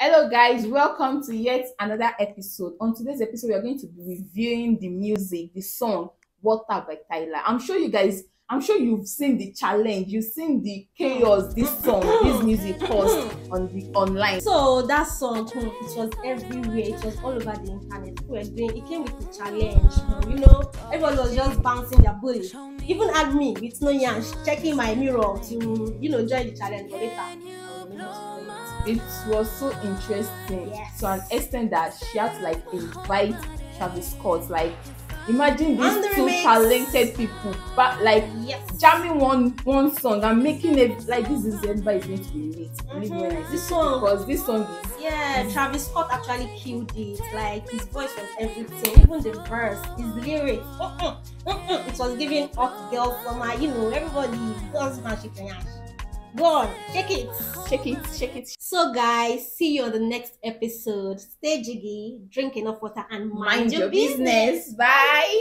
Hello, guys, welcome to yet another episode. On today's episode, we are going to be reviewing the music, the song Water by Tyler. I'm sure you guys, I'm sure you've seen the challenge, you've seen the chaos this song, this music caused on the online. So that song, it was everywhere. It was all over the internet. Were doing. It came with the challenge. You know, everyone was just bouncing their booty. Even had me with no yansh, checking my mirror to, you know, join the challenge. But later, I was unable to join it. Was so interesting Yes. to an extent that she had to like invite Travis Scott. Like, imagine these the two remix. talented people, but like Yes. jamming one one song and making it like this is everybody is going to be. Believe mm-hmm. This song- because this song is Yeah, Travis Scott actually killed it. Like his voice was everything, even the verse, his lyrics. Mm-mm, mm-mm. It was giving hot girl summer. You know, everybody does your ass. Go on, shake it. shake it, shake it, So, guys, see you on the next episode. Stay jiggy, drink enough water, and mind, mind your business. Bye.